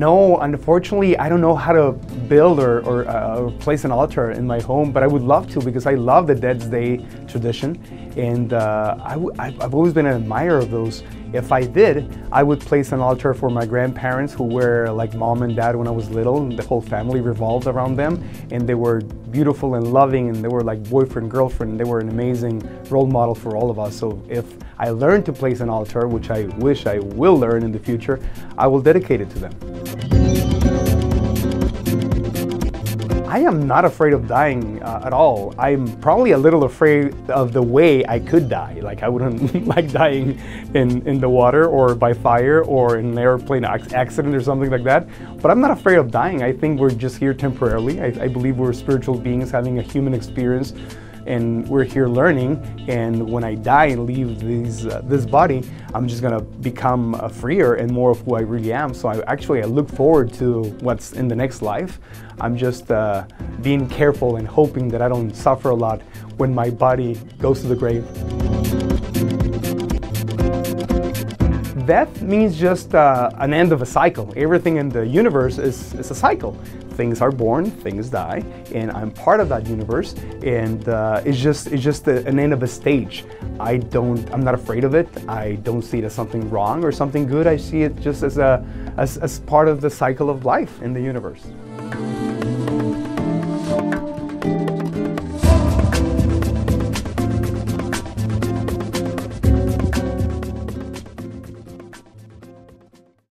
No, unfortunately, I don't know how to build or, or uh, place an altar in my home, but I would love to because I love the Dead's Day tradition, and uh, I w- I've always been an admirer of those. If I did, I would place an altar for my grandparents who were like mom and dad when I was little, and the whole family revolved around them, and they were beautiful and loving, and they were like boyfriend, girlfriend, and they were an amazing role model for all of us. So if I learn to place an altar, which I wish I will learn in the future, I will dedicate it to them. I am not afraid of dying uh, at all. I'm probably a little afraid of the way I could die. Like I wouldn't like dying in, in the water or by fire or in an airplane accident or something like that. But I'm not afraid of dying. I think we're just here temporarily. I, I believe we're spiritual beings having a human experience and we're here learning. And when I die and leave these, uh, this body, I'm just gonna become a freer and more of who I really am. So I actually I look forward to what's in the next life. I'm just uh, being careful and hoping that I don't suffer a lot when my body goes to the grave. Death means just uh, an end of a cycle. Everything in the universe is, is a cycle things are born, things die, and I'm part of that universe. And uh, it's just it's just a, an end of a stage. I don't I'm not afraid of it. I don't see it as something wrong or something good. I see it just as a as, as part of the cycle of life in the universe.